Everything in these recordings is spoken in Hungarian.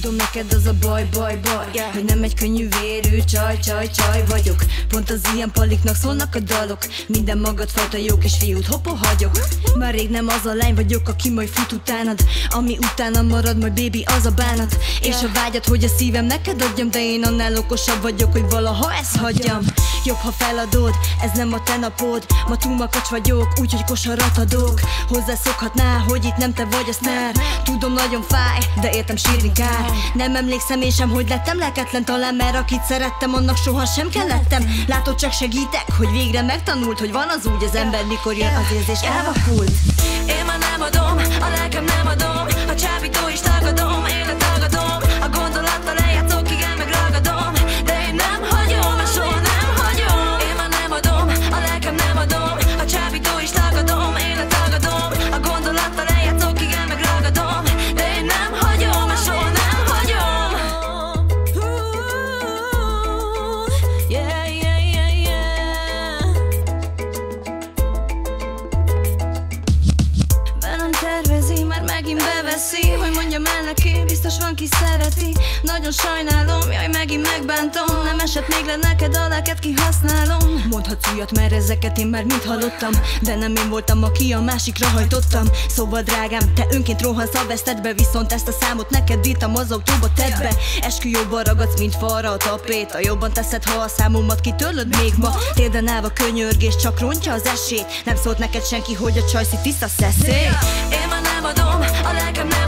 Tudom neked az a baj, baj, baj yeah. Hogy nem egy könnyű vérű csaj, csaj, csaj vagyok. Pont az ilyen paliknak szólnak a dalok. Minden magadfajta jók és fiút hopo hagyok. Már rég nem az a lány vagyok, aki majd fut utánad. Ami utána marad, majd baby az a bánat. És a vágyat, hogy a szívem neked adjam De én annál okosabb vagyok, hogy valaha ezt hagyjam Jobb, ha feladod, ez nem a te napod. Ma túl makacs vagyok, úgyhogy kosarat adok. Hozzászokhatnál, hogy itt nem te vagy a sztár Tudom, nagyon fáj, de értem sírni kár Nem emlékszem én sem, hogy lettem lelketlen Talán mert akit szerettem, annak soha sem kellettem. Látod, csak segítek, hogy végre megtanult Hogy van az úgy az ember, mikor jön az érzés. Elvakult beveszi Hogy mondjam el neki, biztos van ki szereti. Nagyon sajnálom, jaj megint megbántom. Nem esett még le neked a lelket kihasználom. Mondhatsz újat, mert ezeket én már mind hallottam. De nem én voltam, aki a másikra hajtottam. Szóval drágám, te önként rohansz a vesztedbe Viszont ezt a számot neked írtam az autóba tedd be. Esküjóban ragadsz, mint falra a tapét. A jobban teszed, ha a számomat kitörlöd még ma. Térden állva könyörgés, csak rontja az esélyt. Nem szólt neked senki, hogy a csajszi tiszta szeszély Én már nem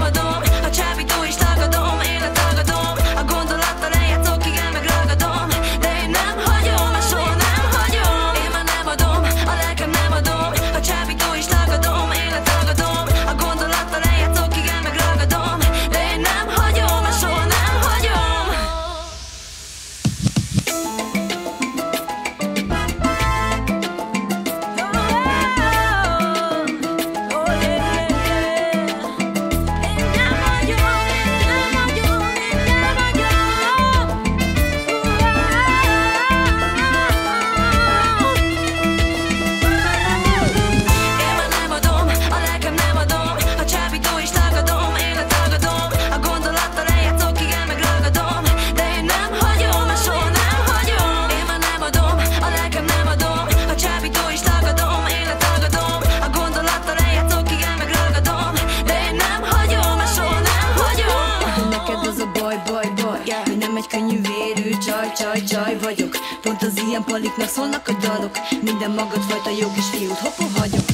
könnyű vérű csaj, csaj, csaj vagyok. Pont az ilyen paliknak szólnak a dalok Minden magadfajta jó kis fiút hoppó hagyok